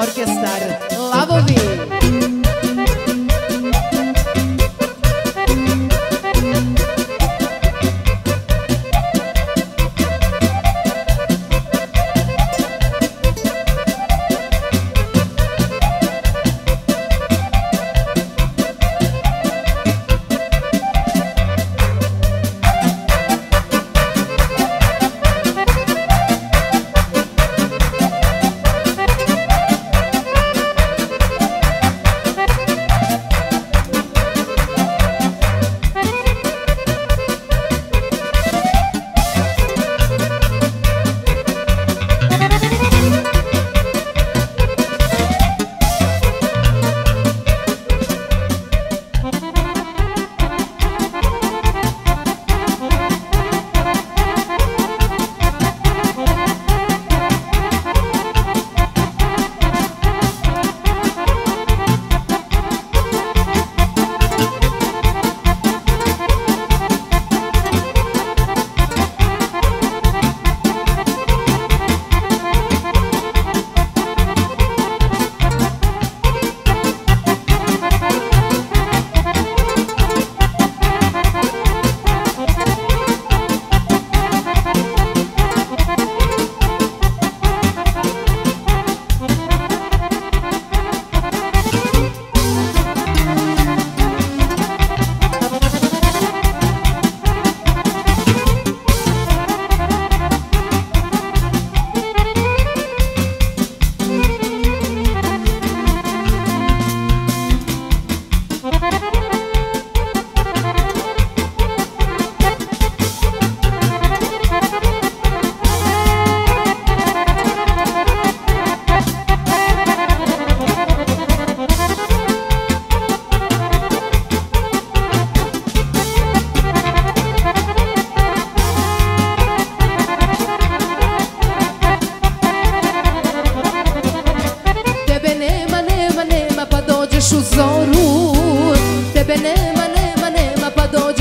orquestrar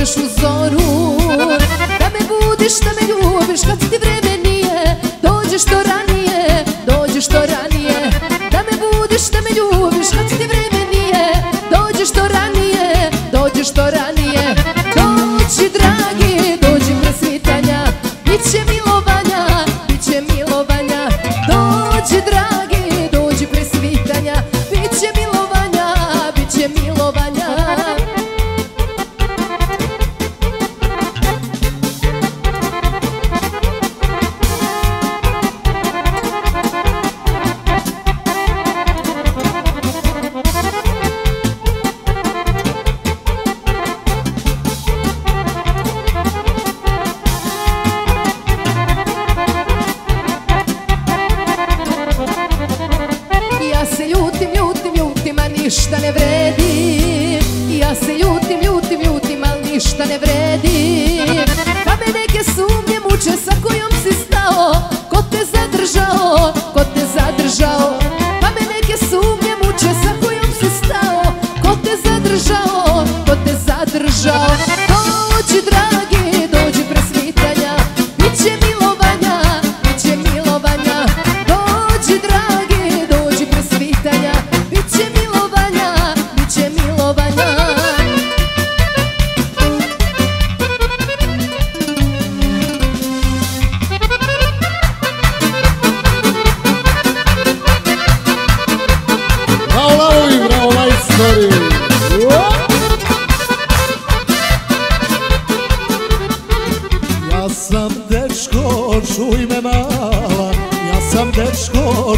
odeš u zoru Da me budiš, da me ljubiš Kad ti vreme nije, dođeš to ranije de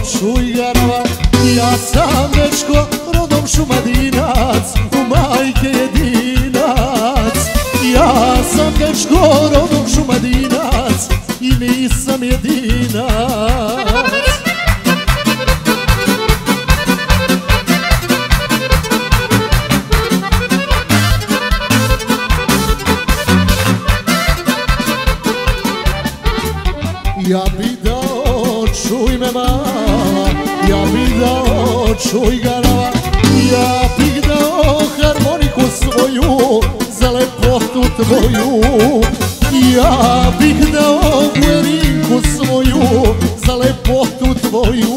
Šujanova Ja sam dečko rodom šumadinac U majke jedinac. Ja sam dečko rodom šumadinac I nisam jedinac. Ja bi dao, čuj me malo noću igrala Ja bih dao harmoniku svoju Za lepotu tvoju. Ja bih dao guerinku svoju Za lepotu tvoju.